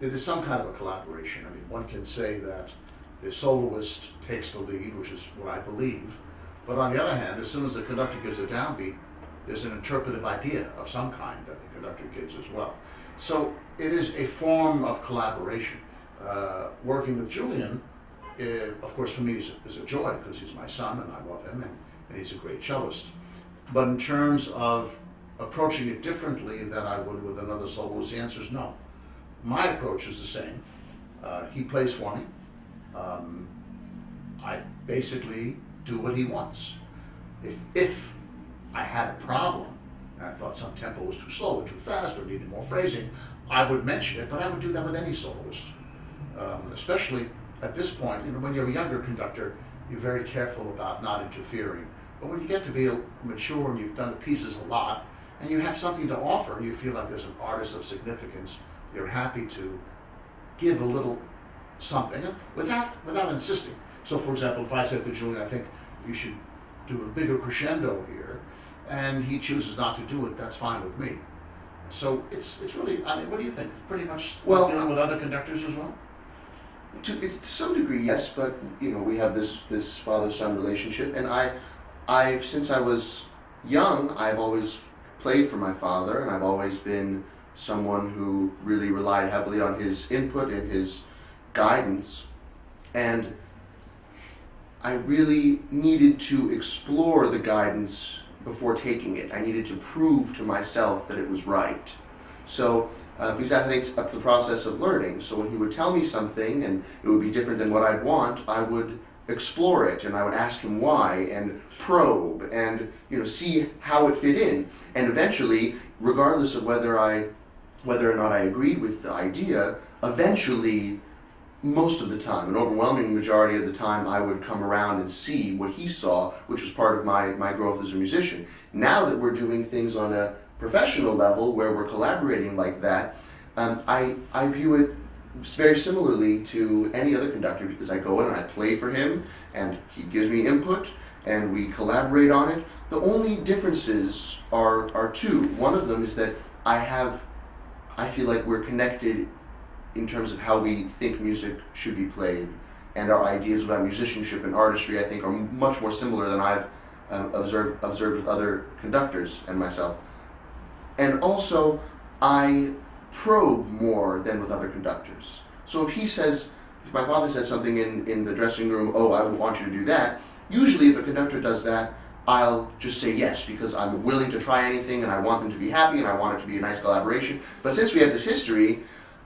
it is some kind of a collaboration. I mean, one can say that the soloist takes the lead, which is what I believe. But on the other hand, as soon as the conductor gives a downbeat, there's an interpretive idea of some kind that the conductor gives as well. So it is a form of collaboration. Uh, working with Julian, uh, of course, for me is, is a joy because he's my son and I love him and, and he's a great cellist. But in terms of approaching it differently than I would with another soloist, the answer is no. My approach is the same. Uh, he plays for me. Um, I basically do what he wants. If, if I had a problem, and I thought some tempo was too slow or too fast or needed more phrasing, I would mention it, but I would do that with any soloist. Um, especially at this point, you know, when you're a younger conductor, you're very careful about not interfering. But when you get to be mature and you've done the pieces a lot, and you have something to offer, you feel like there's an artist of significance, you're happy to give a little something without, without insisting. So for example, if I said to Julian, I think you should do a bigger crescendo here, and he chooses not to do it, that's fine with me. So it's, it's really, I mean, what do you think? Pretty much Well, dealing with other conductors as well? To, it's, to some degree, yes, but you know we have this this father son relationship, and I, I've since I was young, I've always played for my father, and I've always been someone who really relied heavily on his input and his guidance, and I really needed to explore the guidance before taking it. I needed to prove to myself that it was right. So, uh, because I think it's up the process of learning. So when he would tell me something and it would be different than what I'd want, I would explore it and I would ask him why and probe and you know see how it fit in. And eventually, regardless of whether I whether or not I agreed with the idea, eventually most of the time, an overwhelming majority of the time, I would come around and see what he saw, which was part of my, my growth as a musician. Now that we're doing things on a professional level where we're collaborating like that, um, I, I view it very similarly to any other conductor because I go in and I play for him and he gives me input and we collaborate on it. The only differences are, are two. One of them is that I have, I feel like we're connected in terms of how we think music should be played, and our ideas about musicianship and artistry, I think, are much more similar than I've um, observed observed with other conductors and myself. And also, I probe more than with other conductors. So if he says, if my father says something in, in the dressing room, oh, I want you to do that, usually if a conductor does that, I'll just say yes because I'm willing to try anything and I want them to be happy and I want it to be a nice collaboration. But since we have this history,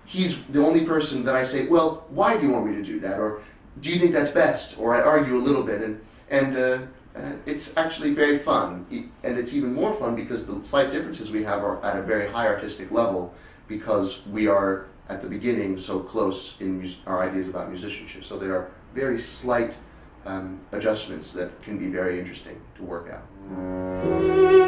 he's the only person that I say, well, why do you want me to do that? Or do you think that's best? Or I argue a little bit. And, and uh, uh, it's actually very fun. And it's even more fun because the slight differences we have are at a very high artistic level because we are at the beginning so close in our ideas about musicianship. So there are very slight um, adjustments that can be very interesting to work out.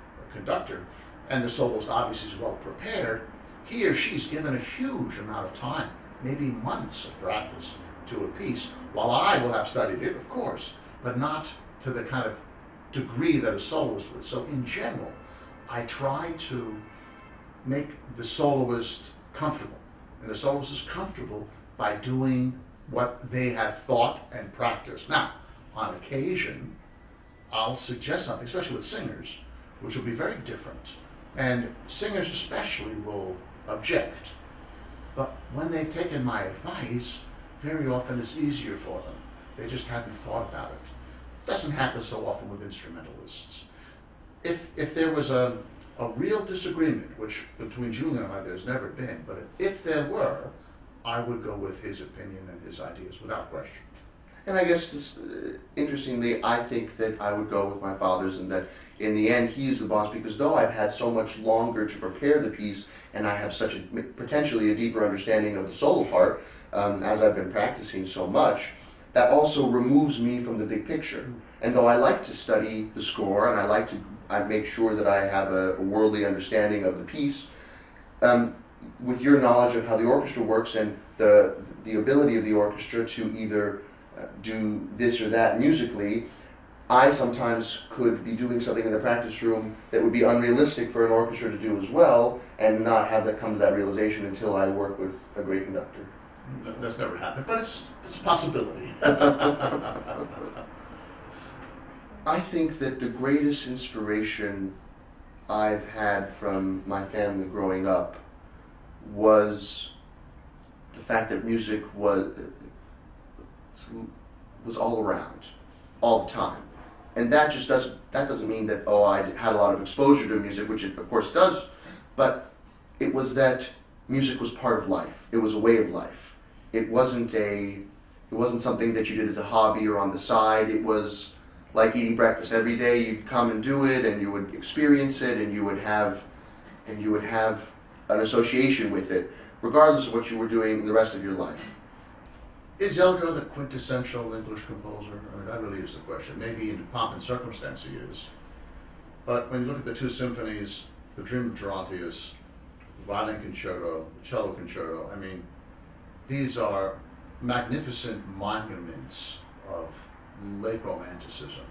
conductor, and the soloist obviously is well prepared, he or she's given a huge amount of time, maybe months of practice to a piece, while I will have studied it, of course, but not to the kind of degree that a soloist would. So in general, I try to make the soloist comfortable. And the soloist is comfortable by doing what they have thought and practiced. Now, on occasion, I'll suggest something, especially with singers, which will be very different. And singers especially will object. But when they've taken my advice, very often it's easier for them. They just hadn't thought about it. Doesn't happen so often with instrumentalists. If, if there was a, a real disagreement, which between Julian and I there's never been, but if there were, I would go with his opinion and his ideas without question. And I guess just uh, interestingly, I think that I would go with my father's, and that in the end he is the boss because though I've had so much longer to prepare the piece, and I have such a potentially a deeper understanding of the solo part um, as I've been practicing so much, that also removes me from the big picture. And though I like to study the score and I like to I make sure that I have a, a worldly understanding of the piece, um, with your knowledge of how the orchestra works and the the ability of the orchestra to either Uh, do this or that musically, I sometimes could be doing something in the practice room that would be unrealistic for an orchestra to do as well, and not have that come to that realization until I work with a great conductor. That's never happened, but it's, it's a possibility. I think that the greatest inspiration I've had from my family growing up was the fact that music was was all around, all the time, and that just doesn't that doesn't mean that oh I had a lot of exposure to music, which it of course does, but it was that music was part of life. It was a way of life. It wasn't a it wasn't something that you did as a hobby or on the side. It was like eating breakfast every day. You'd come and do it, and you would experience it, and you would have and you would have an association with it, regardless of what you were doing in the rest of your life. Is Elgar the quintessential English composer? I mean, that really is the question. Maybe in pomp and circumstance he is. But when you look at the two symphonies, the Dream of Gerontius, the Violin Concerto, the Cello Concerto, I mean, these are magnificent monuments of late Romanticism.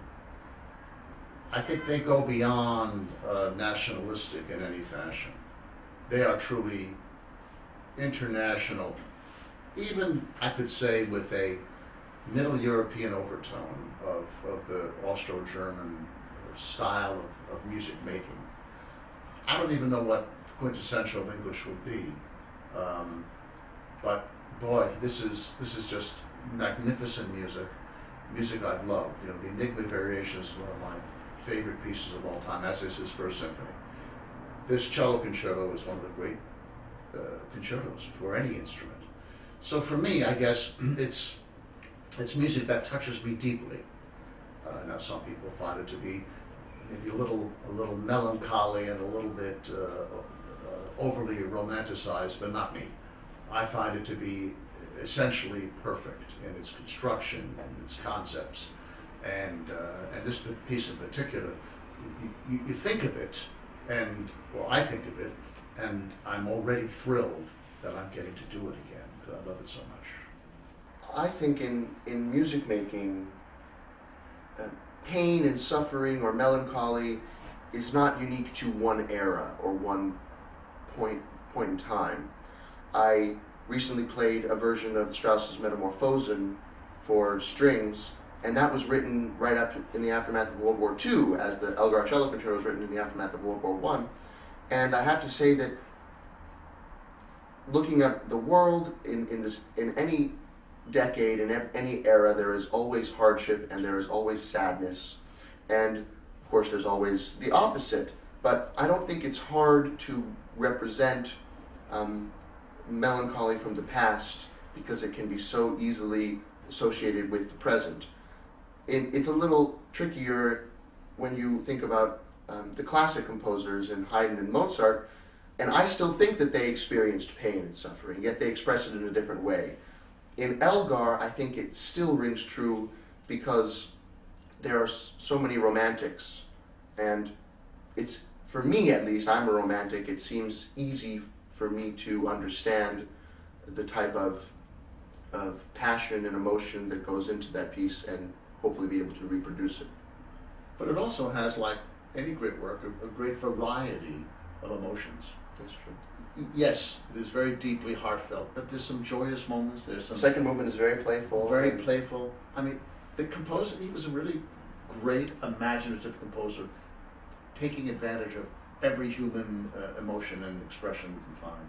I think they go beyond uh, nationalistic in any fashion. They are truly international even I could say with a Middle European overtone of, of the Austro-German style of, of music making. I don't even know what quintessential English would be, um, but boy, this is this is just magnificent music, music I've loved. You know, the Enigma Variations is one of my favorite pieces of all time, as is his First Symphony. This cello concerto is one of the great uh, concertos for any instrument. So for me, I guess it's it's music that touches me deeply. Uh, now, some people find it to be maybe a little a little melancholy and a little bit uh, uh, overly romanticized, but not me. I find it to be essentially perfect in its construction and its concepts, and uh, and this piece in particular, you, you, think of it, and well, I think of it, and I'm already thrilled that I'm getting to do it again. I love it so much. I think in, in music making, uh, pain and suffering or melancholy is not unique to one era or one point point in time. I recently played a version of Strauss's Metamorphosen for strings, and that was written right after in the aftermath of World War II, as the Elgar Cello Concerto was written in the aftermath of World War One. And I have to say that looking at the world in, in this in any decade in any era there is always hardship and there is always sadness. And of course there's always the opposite. But i don't think it's hard to represent um, melancholy from the past because it can be so easily associated with the present. It, it's a little trickier when you think about um, the classic composers in haydn and mozart and I still think that they experienced pain and suffering, yet they express it in a different way. In Elgar, I think it still rings true because there are so many romantics. And it's, for me at least, I'm a romantic, it seems easy for me to understand the type of, of passion and emotion that goes into that piece and hopefully be able to reproduce it. But it also has, like any great work, a, a great variety of emotions. That's true. Yes, it is very deeply heartfelt, but there's some joyous moments. There's The some second movement is very playful. very playful. I mean, the composer, he was a really great imaginative composer, taking advantage of every human uh, emotion and expression we can find.